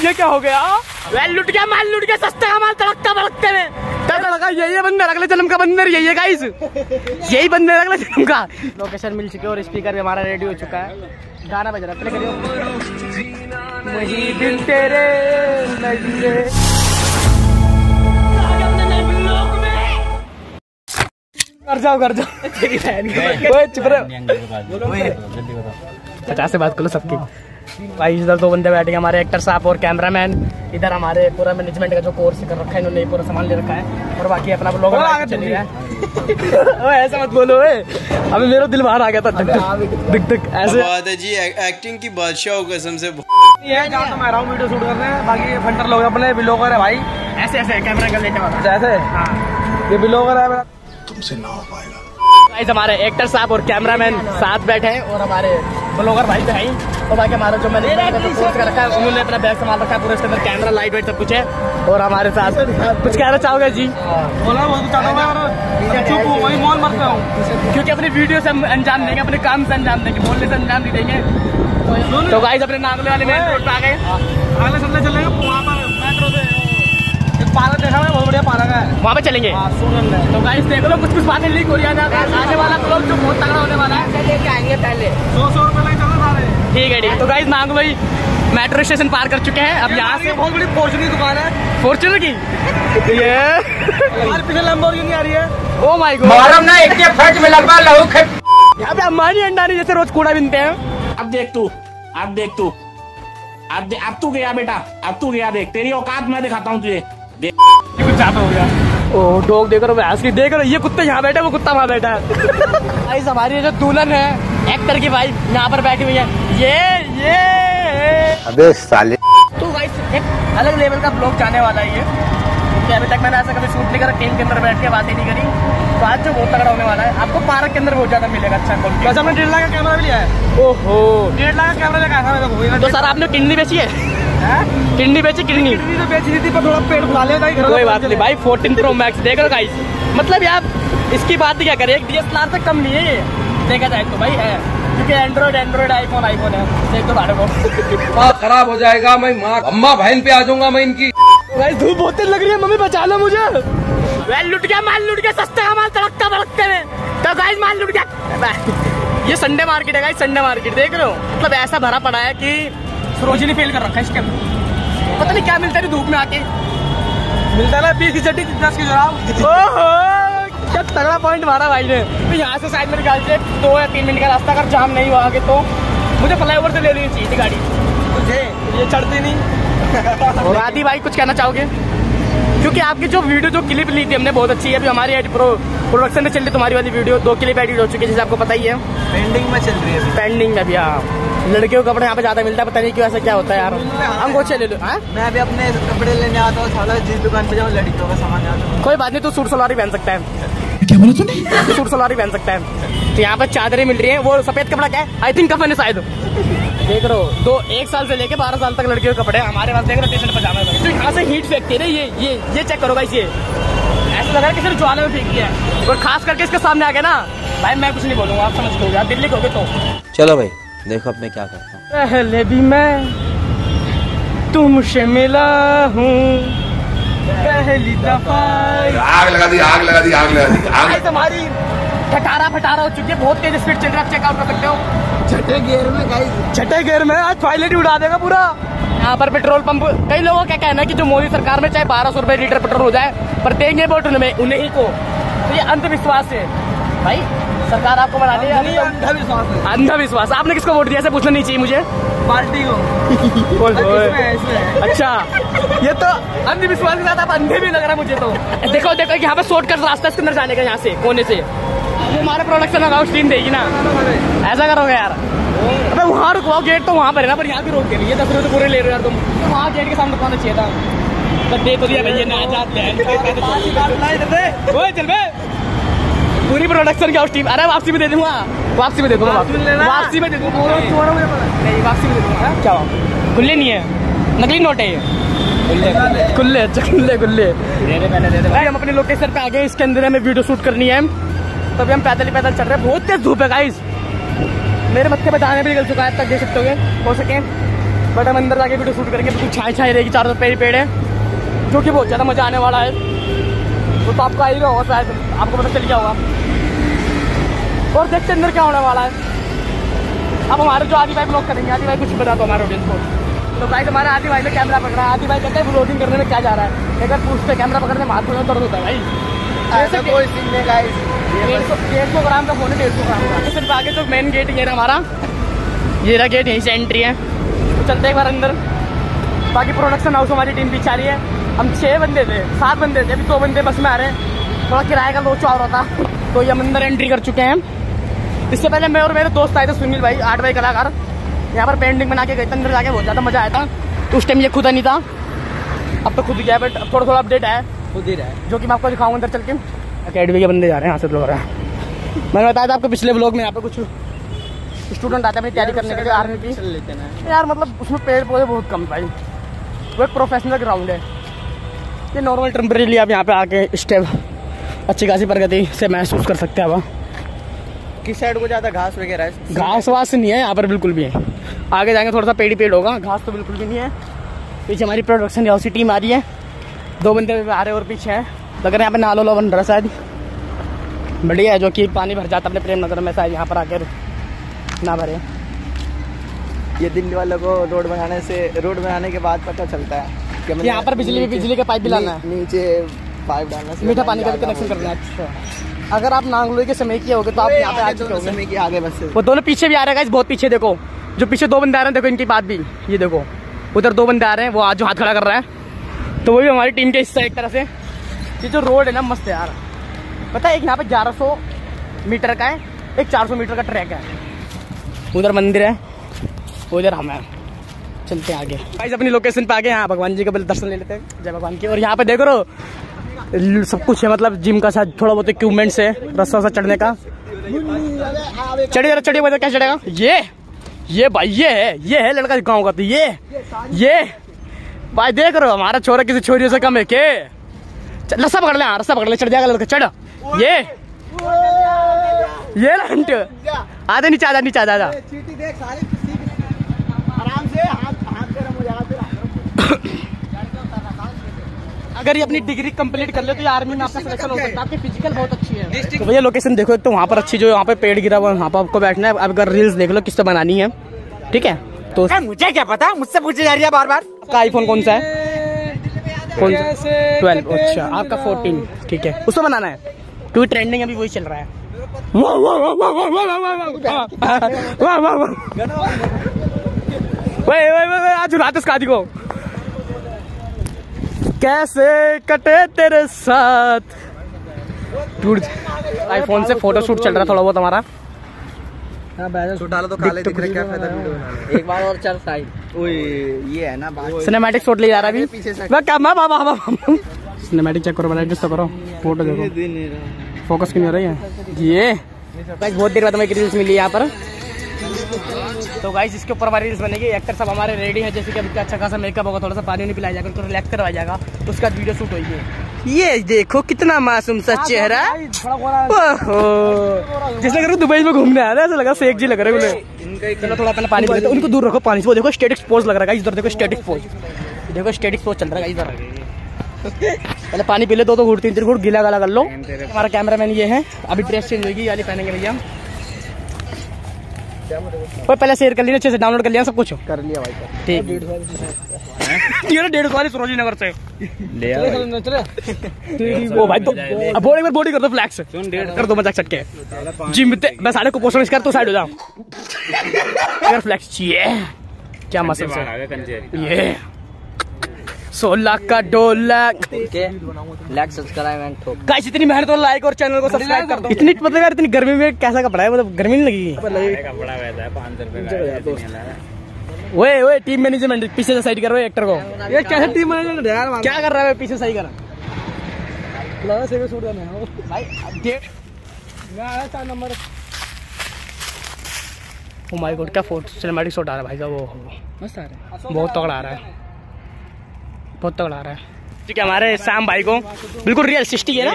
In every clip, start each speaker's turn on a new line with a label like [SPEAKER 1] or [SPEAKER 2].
[SPEAKER 1] ये क्या हो गया? वे लुट गया माल लुट गया सस्ते का माल तड़कता भड़कते में यही है बंदर अगले जन्म का बंदर यही है गाइस यही बंदर अगले जन्म का। लोकेशन मिल चुकी है और स्पीकर भी हमारा रेडी हो चुका है। गाना बज रहा है प्ले करियो। नहीं दिल तेरे नजरे। कर जाओ कर जाओ। तेरी चुप रहो। पचास से बात करो सबकी। भाई इधर दो बंदे बैठे हमारे एक्टर साहब और कैमरामैन इधर हमारे पूरा मैनेजमेंट का जो कोर्स कर रखा है इन्होंने पूरा सामान ले रखा है। और बाकी अपना लोग चल रहा है। ओए ऐसा मत बोलो ओए। अभी मेरा दिल बाहर आ गया था धक धक ऐसे।
[SPEAKER 2] बात है जी एक्टिंग की बादशाह हो कसम से
[SPEAKER 1] ये जहाँ तो मैं रहा हूँ वीडियो शूट करने। बाकी फंटर लोग अपने ब्लॉगर है भाई। ऐसे ऐसे कैमरा कर लेने वाला ऐसे हाँ। ये ब्लॉगर है तुमसे ना हो पाएगा। हमारे एक्टर साहब और कैमरामैन साथ बैठे हैं और हमारे ब्लॉगर भाई तो है ही। और बाकी हमारा जो मैंने कर रखा है उन्होंने अपना बैग संभाल रखा है पूरे इसके अंदर कैमरा लाइट वाइट सब कुछ है। और हमारे साथ कुछ कहना चाहोगे जी? बोला वही मौन मरता हूँ क्योंकि अपनी वीडियो से हम अंजाम देंगे अपने काम से अंजाम देंगे बोलने से अंजाम नहीं देंगे। तो गाइस अपने नागले वाले मेन रोड पे आ गए। अगले चलने चलेंगे पार्क देखा है बहुत बढ़िया पार्क है। वहाँ पे चलेंगे। तो गाइस देख लो कुछ कुछ बातें लीक हो रही है आने वाला ब्लॉग जो बहुत तगड़ा होने वाला है लेके आएँगे पहले। सौ सौ रुपए चल रहे ठीक है ठीक है। तो गाइस नांग भाई मेट्रो स्टेशन पार कर चुके हैं। अब यहाँ से बहुत बड़ी फॉर्चुनर की दुकान है। फॉर्चुनर की? ये। हमारे पीछे लंबोर्गिनी आ रही है। ओ माय गॉड
[SPEAKER 3] मालूम ना एक फट में लगवा लहू खे
[SPEAKER 1] यहाँ पे अम्बानी अंडानी जैसे रोज कूड़ा बिनते हैं।
[SPEAKER 4] अब देख तू अब देख तू। अब दे, अब तू गया बेटा अब तू गया देख। तेरी औकात मैं दिखाता हूँ तुझे।
[SPEAKER 1] हो गया ओ डॉग देख रहे हो भैंस की देख रहे ये कुत्ता यहाँ बैठा है वो कुत्ता वहाँ बैठा है। गाइस हमारी जो दुल्हन है एक्टर की भाई यहाँ पर बैठी हुई है। ये ये।
[SPEAKER 5] अबे साले।
[SPEAKER 1] तो गाइस एक अलग लेवल का ब्लॉग जाने वाला है ये। क्योंकि अभी तक मैंने ऐसा कभी शूट नहीं करा टीम के अंदर बैठ के बातें नहीं करी। तो आज जो बहुत तगड़ा होने वाला है आपको पार्क के अंदर बहुत ज़्यादा मिलेगा अच्छा क्वालिटी वैसे हमने डेढ़ लाख का कैमरा भी लिया है। ओहो। डेढ़ लाख का कैमरा लगा था तो सर आपने किडनी बेची है? किडनी बेची किडनी तो बेची थी पर थोड़ा पेट फुला लेगा कोई बात नहीं भाई 14 प्रो मैक्स देख रहे गाइस मतलब यार इसकी बात क्या करें? एक डीएसएलआर से कम नहीं है। ये देखा जाए तो भाई है। क्योंकि एंड्रॉइड एंड्रॉइड आईफोन आईफोन है। देख दो भाड़े को।
[SPEAKER 3] खराब हो जाएगा मैं माँ अम्मा बहन पे आ जाऊँगा मैं इनकी।
[SPEAKER 1] भाई धूप बहुत लग रही है मम्मी बचा लो मुझे। वह लुट गया माल लुट गया सस्ता का माल तड़कता भड़कते में तो गाइस माल लुट गया। ये संडे मार्केट है गाइस संडे मार्केट देख रहे हो? मतलब ऐसा भरा पड़ा है कि सरोजिनी फेल कर रखा है इसके अंदर। पता नहीं क्या मिलता है धूप में आके। मिलता है ना बीस की चट्टी दस की जराब। ओहो क्या तगड़ा पॉइंट मारा भाई ने। तो यहाँ से शायद मेरे ख्याल से दो या तीन मिनट का रास्ता अगर जाम नहीं हुआ आगे तो। मुझे फ्लाई ओवर से ले लेनी चाहिए थी गाड़ी। मुझे? ये चढ़ती नहीं। और आदि भाई कुछ कहना चाहोगे? क्योंकि आपकी जो वीडियो जो क्लिप ली थी हमने बहुत अच्छी है। अभी हमारी एड प्रो प्रोडक्शन में चल रही तुम्हारी वाली वीडियो दो क्लिप एडिट हो चुकी है जैसे आपको पता ही है।
[SPEAKER 2] पेंडिंग में चल रही है
[SPEAKER 1] पेंडिंग में भी हाँ। लड़कियों के कपड़े यहाँ पे ज़्यादा मिलता है पता नहीं क्यों ऐसा क्या होता है यार। हम अंगोछे ले लो हाँ?
[SPEAKER 2] मैं अभी अपने कपड़े लेने आता हूँ जिस दुकान पे जाऊँ लड़कियों का सामान हूँ
[SPEAKER 1] कोई बात नहीं तू सूट सलवार ही पहन सकता है। क्या बोला तूने सूट सलवार ही पहन सकता है। तो यहाँ पर चादरें मिल रही है वो सफ़ेद कपड़ा क्या है? आई थिंक कफन है शायद। देख रहे हो दो एक साल से लेके बारह साल तक लड़कियों के कपड़े हमारे पास देख रहे स्टेशन पर जाना है तो यहाँ से हीट फेंकती है ना ये ये ये चेक करो गाइस ये। ऐसा लग रहा है कि सिर्फ़ ज्वाला में फेंक दिया है। और खास करके इसके सामने आ गया ना भाई मैं कुछ नहीं बोलूँगा आप समझ लोगे आप दिल्ली के होगे तो।
[SPEAKER 5] चलो भाई देखो अब मैं क्या करता हूँ।
[SPEAKER 1] पहले भी मैं तुमसे मिला हूँ। पहली दफ़ा
[SPEAKER 6] आग लगा दी आग लगा दी आग लगा दी आग।
[SPEAKER 1] हमारी फटारा फटारा हो चुकी है बहुत तेज स्पीड चल रहा है चेकआउट कर सकते हो।
[SPEAKER 2] छठे गियर में गाइस।
[SPEAKER 1] छठे गेयर में आज टॉयलेट उड़ा देगा पूरा। यहाँ पर पेट्रोल पंप कई लोगों का कहना है कि जो मोदी सरकार में चाहे बारह सौ रुपए लीटर पेट्रोल हो जाए पर देंगे वोट उन्हें उन्हीं को। तो ये अंधविश्वास है। भाई सरकार आपको बना दी
[SPEAKER 2] अंधविश्वास
[SPEAKER 1] अंधविश्वास। आपने किसको वोट दिया? ऐसे पूछना नहीं चाहिए मुझे।
[SPEAKER 2] पार्टी को।
[SPEAKER 1] अच्छा। ये तो अंधविश्वास के साथ आप अंधे भी लग रहा है मुझे तो। देखो देखो यहाँ पे शॉर्टकट रास्ता इसके अंदर जाने का यहाँ से कोने से। वो हमारे प्रोडक्शन लगाओ स्टीम देगी ना। ऐसा करोगे यार। अबे वहाँ रुकवाओ गेट तो वहाँ पर है ना पर यहाँ भी रोक के लिए। दस रुपये तो पूरे ले रहे हो यार तुम। तो वहाँ गेट के सामने रुकवाना चाहिए था? तो दे तो दिया भैया ना जाते हैं चल बे पूरी प्रोडक्शन की टीम अरे वापसी में दे दूँगा। वापसी में दे दूँगा
[SPEAKER 2] वापसी में
[SPEAKER 1] दे दूँगा। नहीं वापसी में दे दूँगा। क्या हुआ? खुले नहीं है। नकली नोट है ये। खुले अच्छा खुले खुले भाई। हम अपने लोकेशन पे आ गए। इसके अंदर हमें वीडियो शूट करनी है तो अभी हम पैदल ही पैदल चल रहे हैं। बहुत तेज धूप है गाइस मेरे मत्थे पे दाने भी निकल चुका है तक देख सकते होगे। हो सके। बट हम अंदर जाके वीडियो शूट करेंगे। बिल्कुल छाई छाई रहेगी चारों पेड़ पेड़ है। जो कि बहुत ज़्यादा मज़ा आने वाला है। वो तो आपको आएगा होगा शायद। आपको पता चल गया होगा। और देखते अंदर क्या होने वाला है। अब हमारे जो आदि भाई ब्लॉग करेंगे आदि भाई कुछ बता दो हमारे ऑडियंस को। तो भाई हमारा आदि भाई ने कैमरा पकड़ा है आदि भाई कहते हैं ब्लॉगिंग करने में क्या जा रहा है। एक बार पूछते कैमरा पकड़ने में हाथ में दर्द होता है भाई।
[SPEAKER 2] ऐसा कोई सीन नहीं गाइस
[SPEAKER 1] डेढ़ सौ ग्राम का फ़ोन है डेढ़ सौ ग्राम का। तो सिर्फ़ आगे जो मेन गेट ये रहा हमारा। ये रहा गेट यहीं से एंट्री है। तो चलते एक बार अंदर। बाकी प्रोडक्शन हाउस हमारी टीम पीछे आ रही है। हम छः बंदे थे सात बंदे थे अभी दो बंदे बस में आ रहे हैं। थोड़ा किराए का लोचा रहा था। तो ये हम अंदर एंट्री कर चुके हैं। इससे पहले मैं और मेरे दोस्त आए थे सुनील भाई आठ भाई कलाकार। यहाँ पर पेंटिंग बना के गए थे अंदर जाके बहुत ज़्यादा मज़ा आया था। तो उस टाइम ये खुदा नहीं था। अब तो खुद ही गया बट थोड़ा थोड़ा अपडेट है
[SPEAKER 2] खुद ही रहा। है
[SPEAKER 1] जो कि मैं आपको दिखाऊँगा अंदर चल के। अकेडमी के बंदे जा रहे हैं यहाँ से लोग रहे हैं। मैंने बताया था आपको पिछले ब्लॉग में यहाँ पे कुछ स्टूडेंट आते हैं अपनी तैयारी करने के लिए आर्मी की।
[SPEAKER 2] लेते ना।
[SPEAKER 1] यार मतलब उसमें पेड़ पौधे बहुत कम भाई। वो एक प्रोफेशनल ग्राउंड है। ये नॉर्मल टेम्परेली आप यहाँ पे आके स्टेप अच्छी खासी प्रगति से महसूस कर सकते हैं अब
[SPEAKER 2] किस साइड को ज़्यादा घास वगैरह है।
[SPEAKER 1] घास वास नहीं है यहाँ पर बिल्कुल भी है। आगे जाएँगे थोड़ा सा पेड़ ही पेड़ होगा। घास तो बिल्कुल भी नहीं है। पीछे हमारी प्रोडक्शन हाउस की टीम आ रही है। दो बंदे आ रहे हैं और पीछे हैं। लग रहा है यहाँ पे नालो लो बन रहा शायद। बढ़िया है जो कि पानी भर जाता अपने प्रेम नगर में शायद यहाँ पर आकर ना भरे।
[SPEAKER 2] ये दिल्ली वालों को रोड बनाने से रोड बनाने के बाद पता चलता है कि
[SPEAKER 1] यहाँ पर बिजली बिजली का पाइप भी लाना है।
[SPEAKER 2] नीचे पाइप डालना
[SPEAKER 1] मीठा पानी का भी कनेक्शन करना है। अच्छा अगर आप नांगलोई के समय किए होगे तो आप यहाँ पे आ चुके होगे।
[SPEAKER 2] की आगे बस।
[SPEAKER 1] वो दोनों पीछे भी आ रहे हैं बहुत पीछे देखो। जो पीछे दो बंदे आ रहे हैं देखो इनकी बात भी। ये देखो उधर दो बंदे आ रहे हैं वो आज जो हाथ खड़ा कर रहा है। तो वो भी हमारी टीम के हिस्सा है एक तरह से। ये जो रोड है ना मस्त है यार। पता है एक यहाँ पे ग्यारह सौ मीटर का है एक चार सौ मीटर का ट्रैक है। उधर मंदिर है उधर हम हैं। चलते हैं आगे। गाइस अपनी लोकेशन पे आ गए यहाँ भगवान जी का पहले दर्शन ले लेते हैं। जय भगवान की। और यहाँ पे देखो रो सब कुछ है मतलब जिम का साथ थोड़ा बहुत इक्विपमेंट्स है, रस्सा सा चढ़ने का। चढ़े जरा, चढ़िए क्या चढ़ेगा? ये ये भाई, ये है ये है लड़का गाँव का तो ये ये। भाई, देख रहे हो, हमारा छोरा किसी छोरी से कम है, के? रस्सा पकड़ ले हाँ रस्सा पकड़ ले, चढ़ जाएगा लड़का, चढ़। ये ये लंट। आधा नीचे आधा नीचे, आधा
[SPEAKER 2] आराम से हाथ हाथ गर्म हो जाएगा फिर
[SPEAKER 1] अगर ये अपनी डिग्री कंप्लीट कर ले तो ये आर्मी में आपका सिलेक्शन हो सकता है आपकी फ़िज़िकल बहुत अच्छी है तो भैया लोकेशन देखो एक तो वहाँ पर अच्छी जो यहाँ पे पेड़ गिरा हुआ है वहाँ पर आपको बैठना है अगर रील्स देख लो किससे बनानी है ठीक है तो मुझे क्या पता मुझसे पूछे जा रही है बार बार आपका आईफोन कौन सा है कौन सा ट्वेल्व अच्छा आपका फोर्टीन ठीक है उसको बनाना है क्योंकि ट्रेंडिंग अभी वही चल रहा है वाह वाह वाह वाह वाह वाह वाह वाह वाह वाह वाह वही वही वही आज रात इसका आदि को कैसे कटे तेरे साथ? टूट आईफोन से फ़ोटो शूट चल रहा है थोड़ा बहुत हमारा।
[SPEAKER 2] डालो तो काले दिख रहे क्या फ़ायदा एक बार और चल साइड। ये है ना
[SPEAKER 1] सिनेमैटिक शॉट ले जा रहा है अभी। सिनेमैटिक चेक करो बना करो। फ़ोटो देखो। फोकस क्यों नहीं हो रही है? ये। बहुत देर बाद हमें रील्स मिली यहाँ पर। तो गाइस इसके ऊपर हमारी रील्स बनेगी। एक्टर सब हमारे रेडी है। जैसे कि अभी अच्छा खासा मेकअप होगा थोड़ा सा पानी नहीं पिलाया जाएगा उनको रिलैक्स करवाया जाएगा। तो उसके बाद वीडियो शूट होगी। ये देखो कितना मासूम सा चेहरा। ओहो। जैसे अगर दुबई में घूमने आया ना ऐसा लगा फेक जी लग रहा है चलो थोड़ा अपना पानी पी हैं। उनको दूर रखो पानी से वो देखो स्टेटिक पोज लग रहा है। इधर देखो स्टेटिक पोज देखो स्टेटिक पोज चल रहा है इधर। पहले पानी पी ले दो तो घूट तीन तीन घूट गीला गला कर लो। हमारा कैमरामैन ये है। अभी ड्रेस चेंज होगी वाली पहनेंगे भैया और पहले शेयर कर लिया अच्छे से डाउनलोड कर लिया सब कुछ।
[SPEAKER 2] कर लिया भाई
[SPEAKER 1] ठीक। ये डेढ़ सौ सरोजी नगर से। ओ भाई। तो अब बोल एक बार बॉडी कर दो फ्लैक्स कर दो मज़ाक चटके जिम मैं सारे को पोस्टर कर तो साइड हो जाओ अगर फ्लैक्स चाहिए क्या मसल से ये सोलह का दो lakh.
[SPEAKER 2] Like subscribe and
[SPEAKER 1] guys इतनी मेहनत और लाइक और चैनल को सब्सक्राइब कर दो। इतनी मतलब यार इतनी गर्मी में कैसा कपड़ा है? मतलब गर्मी नहीं लगेगी। ओए ओए टीम मैनेजमेंट पीछे से साइड करो एक्टर को। ये कैसे टीम मैनेजमेंट यार क्या कर रहा है पीछे सही कर? लगा से छोड़ देना भाई डेट चार नंबर। ओ माय गॉड क्या फ़ोटो सिनेमैटिक शॉट आ रहा है भाई का वो मस्त आ रहा है। बहुत तगड़ा आ रहा है। बहुत तगड़ा आ रहा है। ठीक है हमारे शाम भाई को बिल्कुल रियल सिस्टी है ना?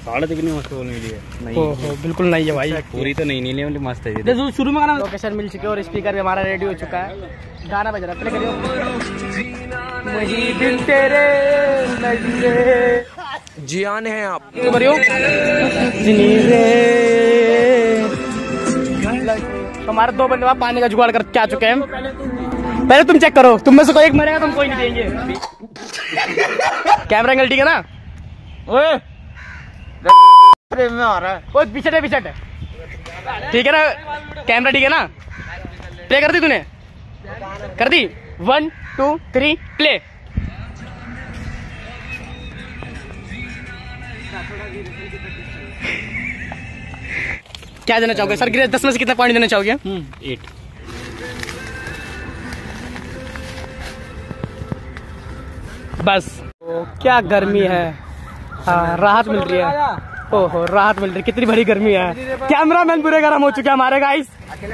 [SPEAKER 7] साढ़े कितनी मस्त बोल मिली है।
[SPEAKER 1] ओहो बिल्कुल नहीं है भाई।
[SPEAKER 7] पूरी तो नहीं नीली वाली मस्त है
[SPEAKER 1] शुरू में गाना लोकेशन मिल चुकी है और स्पीकर भी हमारा रेडी हो चुका है। गाना बज रहा है प्ले करियो। वही दिल तेरे नजरे।
[SPEAKER 8] जियान है आप।
[SPEAKER 1] करियो। हमारे दो बंदे पानी का जुगाड़ कर क्या चुके हैं। पहले तुम चेक करो तुम में से कोई एक मरेगा तुम कोई नहीं देंगे। कैमरा एंगल ठीक है ना? ओए। में आ रहा है। ओए पीछे है पीछे ठीक है ना? कैमरा ठीक है ना? प्ले कर दी तूने? कर दी? वन टू थ्री प्ले क्या देना चाहोगे? सर गिरे दस में से कितना पॉइंट देना चाहोगे?
[SPEAKER 7] एट
[SPEAKER 1] बस। ओ, क्या गर्मी है। हाँ राहत मिल रही है। ओहो राहत मिल रही है। कितनी बड़ी गर्मी है। कैमरा मैन बुरे गर्म हो चुके हैं हमारे गाइस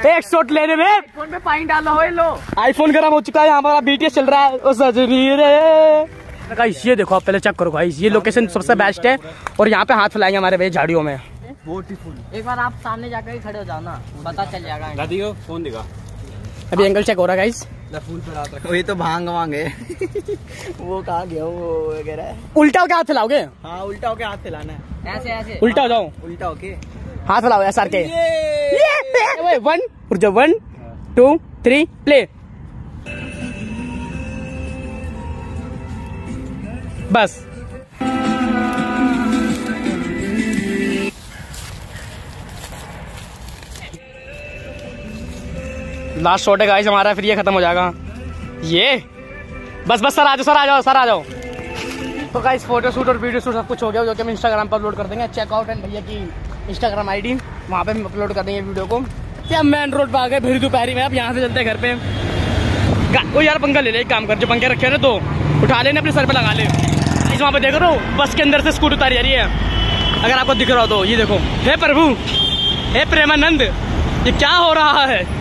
[SPEAKER 1] एक शॉट लेने में। फ़ोन पे पानी डालो हो लो। आईफोन गर्म हो चुका है हमारा बीटीएस चल रहा है। सजनी रे। गाइस ये देखो आप पहले चेक करो गाइस ये लोकेशन सबसे बेस्ट है। और यहाँ पे हाथ फैलाएँगे हमारे भाई झाड़ियों में।
[SPEAKER 9] एक बार आप सामने जाकर खड़े हो जाओ ना पता चल जाएगा।
[SPEAKER 7] फ़ोन दिखा।
[SPEAKER 1] अभी एंगल चेक हो रहा है गाइस वही तो भाँग वांगे। वो कहा गया वो वगैरह? उल्टा होके हाथ फैलाओगे हाँ उल्टा होके हाथ फैलाना है।
[SPEAKER 9] ऐसे ऐसे।
[SPEAKER 1] उल्टा हो जाओ। उल्टा होके। हाथ फैलाओ ऐसा के वन जो वन टू थ्री प्ले। बस। लास्ट शॉट है गाइस हमारा, फिर ये खत्म हो जाएगा। ये? बस बस, सर, आ जाओ, सर, आ जाओ, सर, आ जाओ। तो गाइस फ़ोटो शूट और वीडियो शूट सब कुछ हो गया, जो कि हम इंस्टाग्राम पर अपलोड कर देंगे। चेकआउट एंड भैया की इंस्टाग्राम आईडी वहाँ पे हम अपलोड कर देंगे वीडियो को। क्या मेन रोड पे आ गए फिर दोपहरी में, अब यहाँ से चलते हैं घर पे। ओ यार, पंखा ले ले, एक काम कर, जो पंखे रखे ना, दो, उठा लेने अपने सर पे लगा ले। इस वहाँ पे देख रहे हो बस के अंदर से स्कूट उतारी जा रही है। अगर आपको दिख रहा हो तो ये देखो, हे प्रभु, हे प्रेमानंद, ये क्या हो रहा है?